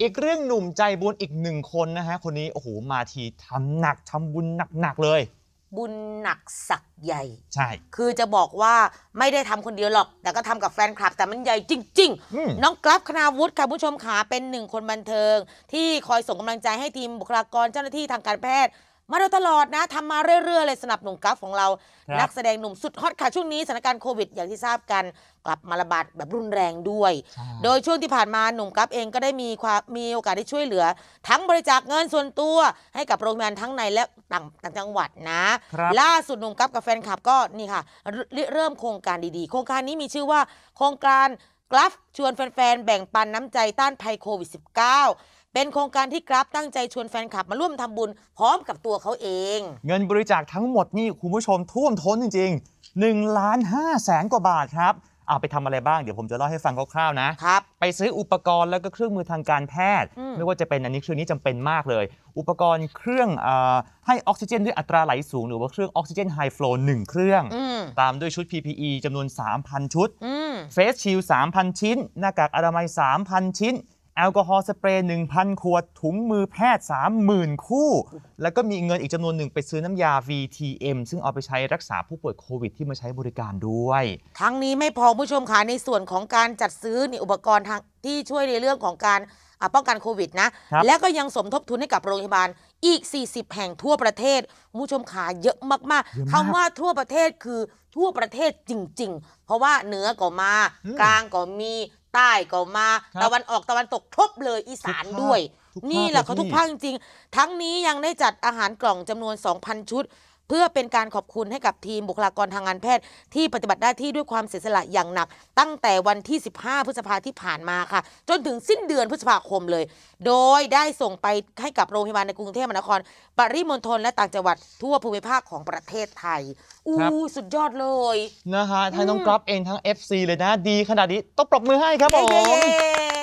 อีกเรื่องหนุ่มใจบุญอีกหนึ่งคนนะฮะ คนนี้โอ้โหมาทีทำหนักทำบุญหนักๆเลย บุญหนักสักใหญ่ ใช่ คือจะบอกว่าไม่ได้ทำคนเดียวหรอก แต่ก็ทำกับแฟนคลับ แต่มันใหญ่จริง อืม ๆ น้องกราฟคณาวุฒิค่ะผู้ชมขาเป็นหนึ่งคนบันเทิง ที่คอยส่งกำลังใจให้ทีมบุคลากรเจ้าหน้าที่ทางการแพทย์ มาโดยตลอดนะทำมาเรื่อยๆ เลยสนับหนุ่มกราฟของเรา ครับ นักแสดงหนุ่มสุดฮอตค่ะ ช่วงนี้สถานการณ์โควิดอย่างที่ทราบกันกลับมาระบาดแบบรุนแรงด้วย ใช่โดยช่วงที่ผ่านมาหนุ่มกัฟเองก็ได้มีความมีโอกาสได้ช่วยเหลือ ทั้งบริจาคเงินส่วนตัว ให้กับโรงพยาบาลทั้งในและต่างต่างจังหวัดนะ ครับล่าสุดหนุ่มกัฟกับแฟนคลับก็นี่ค่ะเริ่เริ่มโครงการดีๆ โครงการนี้มีชื่อว่า โครงการกราฟชวนแฟนๆ แบ่งปันน้ำใจต้านภัยโควิด -19 เป็นโครงการที่กราฟตั้งใจชวนแฟนคลับมาร่วมทำบุญพร้อมกับตัวเขาเอง เงินบริจาคทั้งหมดนี่คุณผู้ชมท่วมท้นจริงๆ1ล้าน5แสนกว่าบาทครับเอาไปทำอะไรบ้าง เดี๋ยวผมจะเล่าให้ฟังคร่าวๆนะครับไปซื้ออุปกรณ์แล้วก็เครื่องมือทางการแพทย์อืมไม่ว่าจะเป็นอันนี้เครื่องนี้จำเป็นมากเลย อุปกรณ์เครื่องเออให้ออกซิเจนด้วยอัตราไหลสูง หรือว่าเครื่องออกซิเจนไฮฟลูหนึ่งเครื่องอืมตามด้วยชุด PPE จำนวน 3,000 ชุดอืมเฟสชิล3,000 ชิ้น หน้ากากอนามัย 3,000 ชิ้นแอลกอฮอล์สเปรย์1,000 ขวด ถุงมือแพทย์ 30,000 คู่ แล้วก็มีเงินอีกจำนวนหนึ่งไปซื้อน้ำยา VTM ซึ่งเอาไปใช้รักษาผู้ป่วยโควิดที่มาใช้บริการด้วย ทั้งนี้ไม่พอผู้ชมค่ะในส่วนของการจัดซื้อนี่อุปกรณ์ทางที่ช่วยในเรื่องของการอ่าป้องกันโควิดนะครับแล้วก็ยังสมทบทุนให้กับโรงพยาบาลอีก 40 แห่งทั่วประเทศผู้ชมขาเยอะมากเยอะๆมากคำว่าทั่วประเทศคือทั่วประเทศจริง ๆ เพราะว่าเหนือก็มาอืมกลางก็มี ใต้ก็มาครับตะวันออกตะวันตกครบเลยอีสานทุกภาคด้วยทุกภาคนี่แหละเลยเขาทุกพี่ภาคจริงๆทั้งนี้ยังได้จัดอาหารกล่องจำนวน 2,000 ชุด เพื่อเป็นการขอบคุณให้กับทีมบุคลากรทางการแพทย์ ที่ปฏิบัติหน้าที่ด้วยความเสียสละอย่างหนัก ตั้งแต่วันที่ 15 พฤษภาที่ผ่านมาค่ะ จนถึงสิ้นเดือนพฤษภาคมเลย โดยได้ส่งไปให้กับโรงพยาบาลในกรุงเทพมหานคร ปริมณฑลและต่างจังหวัดทั่วภูมิภาคของประเทศไทย อู้ครับ สุดยอดเลยนะฮะทั้งน้องอืมกรอบเองทั้ง FC เลยนะ ดีขนาดนี้ต้องปรบมือให้ครับผม เย้